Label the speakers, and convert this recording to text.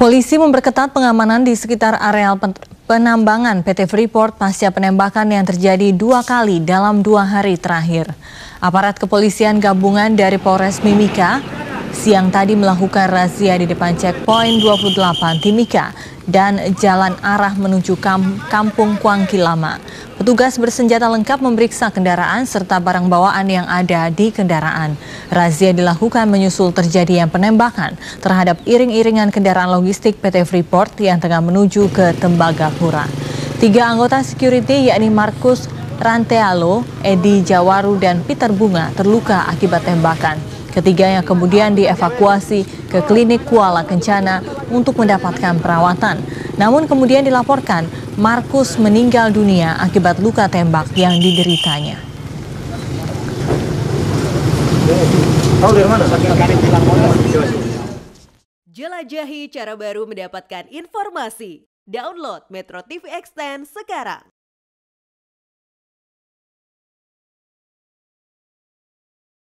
Speaker 1: Polisi memperketat pengamanan di sekitar areal penambangan PT Freeport pasca penembakan yang terjadi dua kali dalam dua hari terakhir. Aparat kepolisian gabungan dari Polres Mimika siang tadi melakukan razia di depan checkpoint 28 Timika dan jalan arah menuju Kampung Kuangki Lama. Petugas bersenjata lengkap memeriksa kendaraan serta barang bawaan yang ada di kendaraan. Razia dilakukan menyusul terjadinya penembakan terhadap iring-iringan kendaraan logistik PT Freeport yang tengah menuju ke Tembagapura. Tiga anggota security yakni Markus Rantealo, Edi Jawaru, dan Peter Bunga terluka akibat tembakan. Ketiganya kemudian dievakuasi ke klinik Kuala Kencana untuk mendapatkan perawatan. Namun kemudian dilaporkan Markus meninggal dunia akibat luka tembak yang dideritanya.
Speaker 2: Jelajahi cara baru mendapatkan informasi. Download Metro TV Extend sekarang.